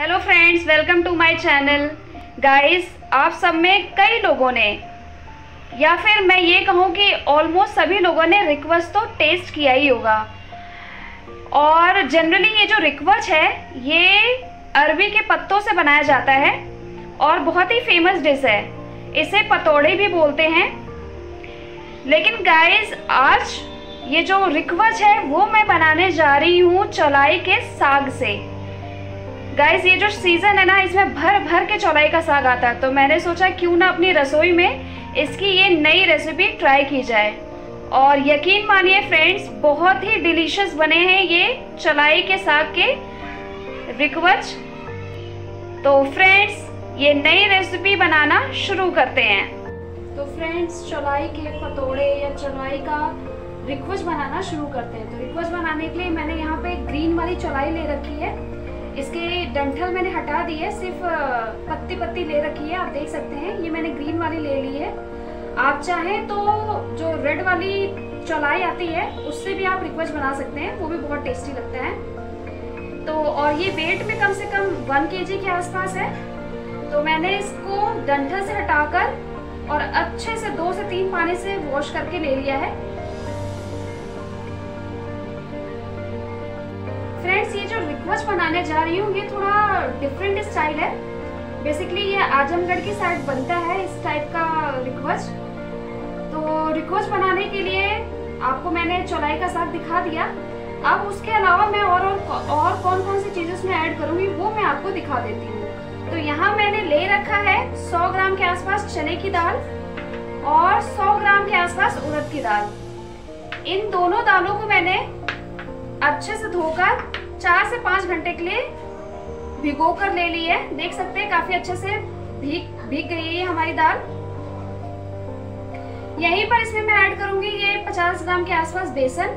Hello friends welcome to my channel guys आप सब में कई लोगों ने, या फिर मैं ये कहूँ कि ऑलमोस्ट सभी लोगों ने रिक्वस्ट तो टेस्ट किया ही होगा। और जनरली ये जो रिक्वच है, ये अरबी के पत्तों से बनाया जाता है और बहुत ही फ़ेमस डिश है। इसे पतौड़े भी बोलते हैं। लेकिन गाइस आज ये जो रिक्वच है, वो मैं बनाने जा रही हूँ चौलाई के साग से। गाइस ये जो सीज़न है ना, इसमें भर भर के चौलाई का साग आता है। तो मैंने सोचा क्यों ना अपनी रसोई में इसकी ये नई रेसिपी ट्राई की जाए। और यकीन मानिए फ्रेंड्स बहुत ही डिलीशियस बने हैं ये चलाई के साग के रिकवच तो फ्रेंड्स ये नई रेसिपी बनाना शुरू करते हैं। तो फ्रेंड्स चौलाई के पतोड़े या चौलाई का रिक्वच बनाना शुरू करते हैं। तो रिक्वच बनाने के लिए मैंने यहाँ पे ग्रीन वाली चलाई ले रखी है। इसके डंठल मैंने हटा दी है सिर्फ़ पत्ती पत्ती ले रखी है, आप देख सकते हैं। ये मैंने ग्रीन वाली ले ली है। आप चाहें तो जो रेड वाली चौलाई आती है, उससे भी आप रिक्वेस्ट बना सकते हैं, वो भी बहुत टेस्टी लगता है। तो और ये वेट में कम से कम वन के के आसपास है। तो मैंने इसको डंठल से हटाकर और अच्छे से दो से तीन पानी से वॉश करके ले लिया है। फ्रेंड्स, ये जो रिक्वेस्ट बनाने जा रही हूँ। ये थोड़ा डिफरेंट स्टाइल है। बेसिकली ये आजमगढ़ की साइड बनता है इस टाइप का रिक्वेस्ट तो रिक्वेस्ट बनाने के लिए आपको मैंने चौलाई का साग दिखा दिया। अब उसके अलावा मैं और और, और कौन कौन सी चीज़ें उसमें ऐड करूँगी वो मैं आपको दिखा देती हूँ। तो यहाँ मैंने ले रखा है 100 ग्राम के आसपास चने की दाल और 100 ग्राम के आसपास उड़द की दाल। इन दोनों दालों को मैंने अच्छे से धोकर चार से पाँच घंटे के लिए भिगो कर ले ली है। देख सकते हैं, काफ़ी अच्छे से भीग भीग गई है हमारी दाल। यहीं पर इसमें मैं ऐड करूँगी ये 50 ग्राम के आसपास बेसन।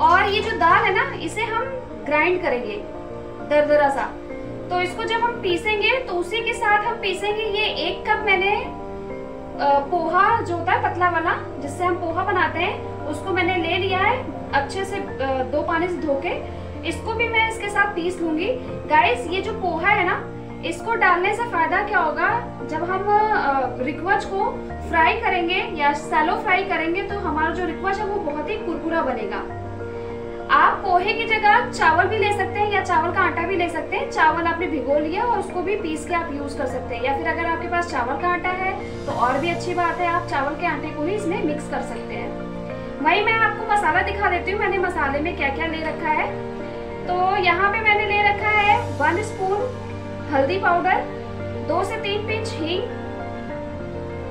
और ये जो दाल है ना, इसे हम ग्राइंड करेंगे, दरदरा सा। तो इसको जब हम पीसेंगे तो उसी के साथ हम पीसेंगे ये एक कप मैंने पोहा जो होता है, पतला वाला, जिससे हम पोहा बनाते हैं, उसको मैंने ले लिया है अच्छे से दो पानी से धो के इसको भी मैं इसके साथ पीस लूँगी। गाइस ये जो पोहा है ना, इसको डालने से फ़ायदा क्या होगा? जब हम रिक्वच को फ्राई करेंगे या सैलो फ्राई करेंगे तो हमारा जो रिक्वच है वो बहुत ही कुरकुरा बनेगा। आप पोहे की जगह चावल भी ले सकते हैं या चावल का आटा भी ले सकते हैं। चावल आपने भिगो लिया और उसको भी पीस के आप यूज़ कर सकते हैं। या फिर अगर आपके पास चावल का आटा है तो और भी अच्छी बात है, आप चावल के आटे को ही इसमें मिक्स कर सकते हैं। वही मैं आपको मसाला दिखा देती हूँ, मैंने मसाले में क्या क्या ले रखा है। तो यहाँ पे मैंने ले रखा है वन स्पून हल्दी पाउडर दो से तीन पिंच हींग,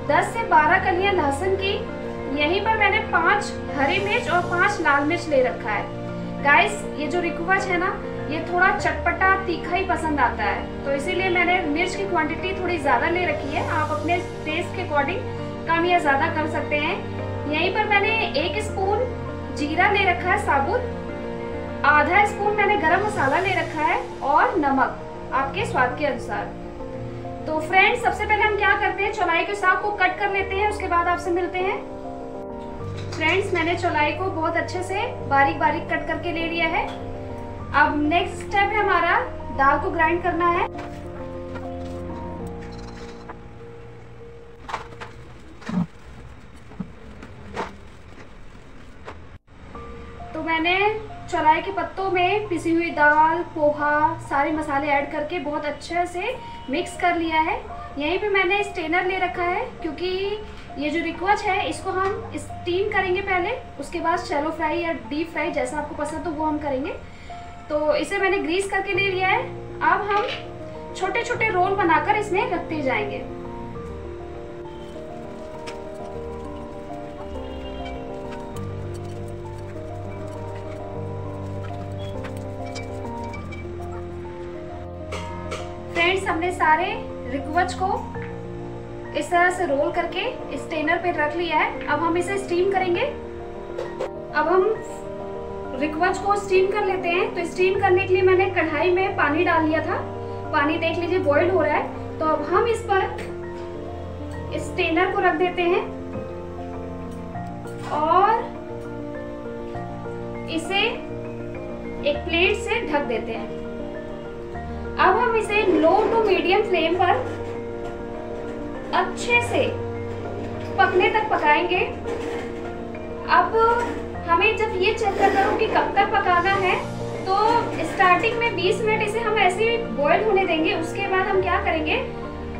दस से बारह कलियाँ लहसुन की। यहीं पर मैंने पाँच हरी मिर्च और पाँच लाल मिर्च ले रखा है। गाइस ये जो रिकवच है ना, ये थोड़ा चटपटा, तीखा ही पसंद आता है। तो इसीलिए मैंने मिर्च की क्वांटिटी थोड़ी ज़्यादा ले रखी है। आप अपने टेस्ट के अकॉर्डिंग कम या ज़्यादा कर सकते हैं। यहीं पर मैंने एक स्पून जीरा ले रखा है साबुत। आधा स्पून मैंने गरम मसाला ले रखा है और नमक, आपके स्वाद के अनुसार। तो फ्रेंड्स सबसे पहले हम क्या करते हैं? चौलाई के साग को कट कर लेते हैं, उसके बाद आपसे मिलते हैं। फ्रेंड्स मैंने चौलाई को बहुत अच्छे से बारीक बारीक कट करके ले लिया है। अब नेक्स्ट स्टेप है हमारा दाल को ग्राइंड करना है। चौलाई के पत्तों में पिसी हुई दाल, पोहा, सारे मसाले ऐड करके बहुत अच्छे से मिक्स कर लिया है। यहीं पे मैंने स्टेनर ले रखा है क्योंकि ये जो रिक्वच है, इसको हम स्टीम करेंगे पहले, उसके बाद शैलो फ्राई या डीप फ्राई जैसा आपको पसंद हो वो हम करेंगे। तो इसे मैंने ग्रीस करके ले लिया है। अब हम छोटे छोटे रोल बनाकर इसमें रखते जाएँगे। फ्रेंड्स हमने सारे रिक्वच को इस तरह से रोल करके स्टेनर पे रख लिया है। अब हम इसे स्टीम करेंगे। अब हम रिक्वच को स्टीम कर लेते हैं। तो स्टीम करने के लिए मैंने कढ़ाई में पानी डाल लिया था। पानी देख लीजिए बॉइल हो रहा है। तो अब हम इस पर स्टेनर को रख देते हैं। और इसे एक प्लेट से ढक देते हैं। इसे लो टू मीडियम फ्लेम पर अच्छे से पकने तक पकाएँगे। अब हमें जब ये चेक करना हो कि कब तक पकाना है तो स्टार्टिंग में 20 मिनट इसे हम ऐसे ही बॉयल होने देंगे, उसके बाद हम क्या करेंगे?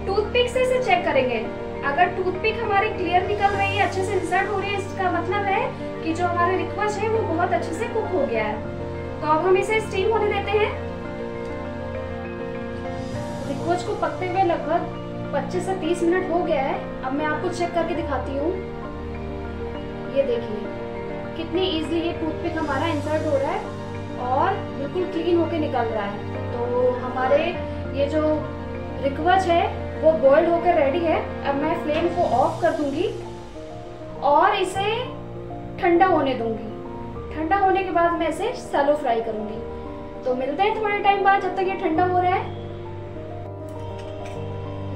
टूथपिक से इसे चेक करेंगे। अगर टूथपिक हमारी क्लियर निकल रही है, अच्छे से इंसर्ट हो रही है, इसका मतलब है कि जो हमारा रिक्वेस्ट है, वो बहुत अच्छे से कुक हो गया है। तो अब हम इसे स्टीम होने देते हैं। रिक्वेस्ट को पकते हुए लगभग 25 से 30 मिनट हो गया है। अब मैं आपको चेक करके दिखाती हूँ। ये देखिए, कितनी इजीली ये टूथपिक हमारा इंसर्ट हो रहा है और बिल्कुल क्लीन होके निकल रहा है। तो हमारे ये जो रिक्वच है, वो बॉइल्ड होकर रेडी है। अब मैं फ्लेम को ऑफ़ कर दूँगी और इसे ठंडा होने दूँगी। ठंडा होने के बाद मैं इसे सैलो फ्राई करूँगी। तो मिलते हैं थोड़े टाइम बाद जब तक ये ठंडा हो रहा है।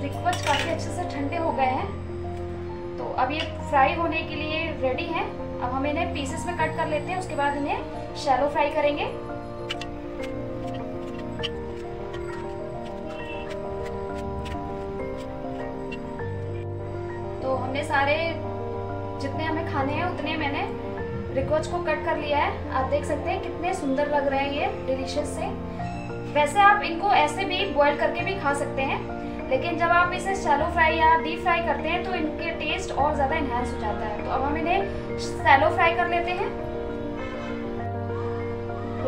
रिक्वच काफ़ी अच्छे से ठंडे हो गए हैं। तो अब ये फ्राई होने के लिए रेडी है। अब हम इन्हें पीसेस में कट कर लेते हैं, उसके बाद इन्हें शैलो फ्राई करेंगे। तो हमने सारे जितने हमें खाने हैं, उतने मैंने रिकोच को कट कर लिया है। आप देख सकते हैं कितने सुंदर लग रहे हैं ये डिलीशियस से। वैसे आप इनको ऐसे भी बॉईल करके भी खा सकते हैं। लेकिन जब आप इसे शैलो फ्राई या डीप फ्राई करते हैं तो इनके टेस्ट और ज़्यादा इन्हेंस हो जाता है। तो अब हम इन्हें सैलो फ्राई कर लेते हैं।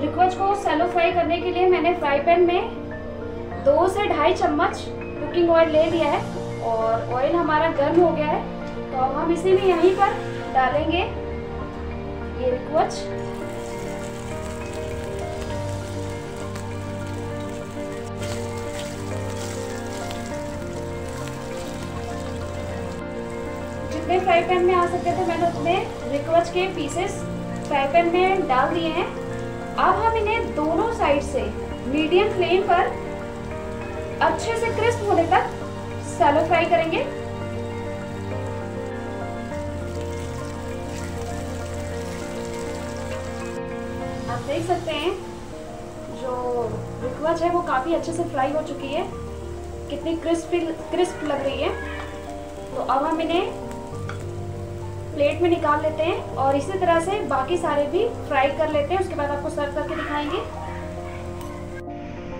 रिक्वेज को सैलो फ्राई करने के लिए मैंने फ्राई पैन में दो से ढाई चम्मच कुकिंग ऑयल ले लिया है और ऑयल हमारा गर्म हो गया है। तो अब हम इसे भी यहीं पर डालेंगे। ये रिक्वेज जितने फ्राई पैन में आ सकते थे। मैंने उतने रिक्वच के पीसेस फ्राई पैन में डाल दिए हैं। अब हम इन्हें दोनों साइड से मीडियम फ्लेम पर अच्छे से क्रिस्प होने तक सैलो फ्राई करेंगे। आप देख सकते हैं, जो रिक्वच है, वो काफ़ी अच्छे से फ्राई हो चुकी है। कितनी क्रिस्पी क्रिस्प लग रही है। तो अब हम इन्हें प्लेट में निकाल लेते हैं और इसी तरह से बाकी सारे भी फ्राई कर लेते हैं। उसके बाद आपको सर्व करके दिखाएँगे।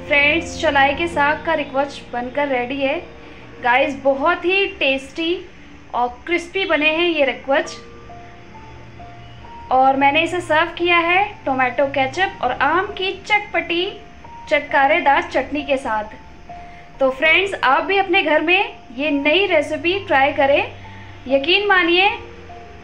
फ्रेंड्स, चलाई के साग का रिक्वच बनकर रेडी है। गाइस बहुत ही टेस्टी और क्रिस्पी बने हैं ये रिक्वच और मैंने इसे सर्व किया है टोमेटो केचप और आम की चटपटी चटकारेदार चटनी के साथ। तो फ्रेंड्स आप भी अपने घर में ये नई रेसिपी ट्राई करें। यकीन मानिए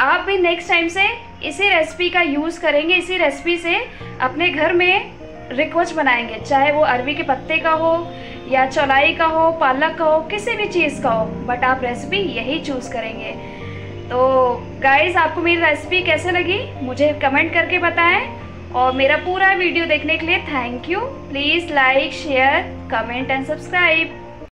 आप भी नेक्स्ट टाइम से इसी रेसिपी का यूज़ करेंगे, इसी रेसिपी से अपने घर में रिक्वच बनाएँगे, चाहे वो अरवी के पत्ते का हो, या चौलाई का हो, पालक का हो, किसी भी चीज़ का हो बट आप रेसिपी यही चूज़ करेंगे। तो गाइस आपको मेरी रेसिपी कैसे लगी? मुझे कमेंट करके बताएँ। और मेरा पूरा वीडियो देखने के लिए thank you please like share comment and subscribe